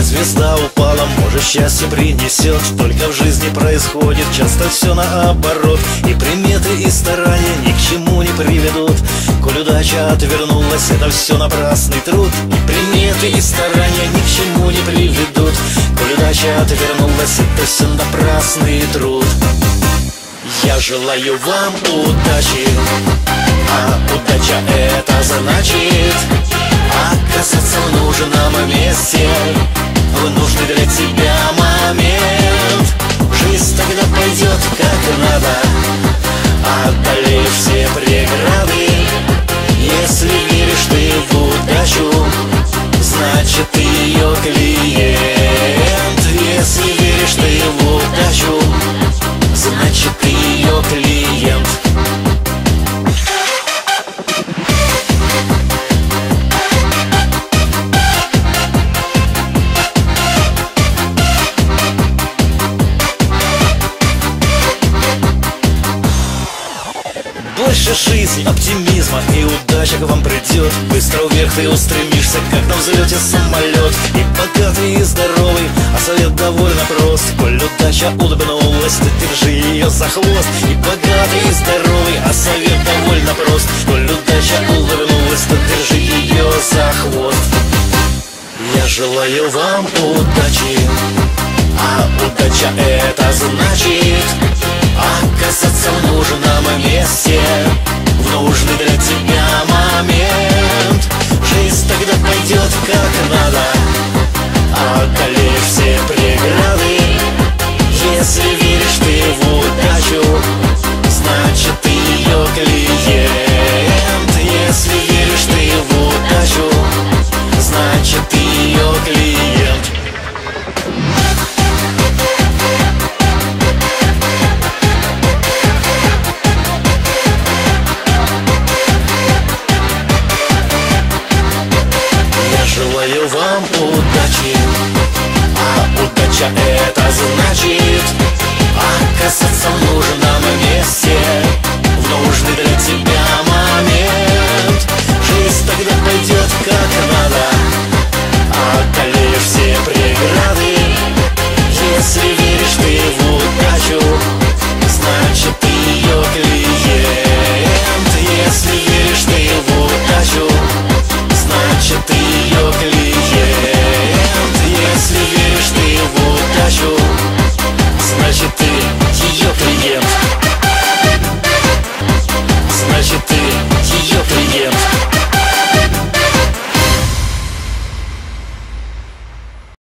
звезда упала, может счастье принесет. Только в жизни происходит часто все наоборот. И приметы и старания ни к чему не приведут. Коль удача отвернулась, это все напрасный труд. И приметы и старания ни к чему не приведут. Коль удача отвернулась, это все напрасный труд. Я желаю вам удачи. А удача это значит нужном месте В нужный для тебя момент. Жизнь тогда пойдет как надо. Одолеешь все преграды. Если веришь ты в удачу Значит ты ее клиент. Если веришь ты в удачу Значит ты ее клиент Больше жизни, оптимизма и удача к вам придет Быстро вверх ты устремишься, как на взлете самолет И богатый, и здоровый, а совет довольно прост. Коль удача улыбнулась, ты держи ее за хвост. И богатый, и здоровый, а совет довольно прост. Коль удача улыбнулась, ты держи ее за хвост. Я желаю вам удачи а удача это значит Оказаться пойдет как это значит Оказаться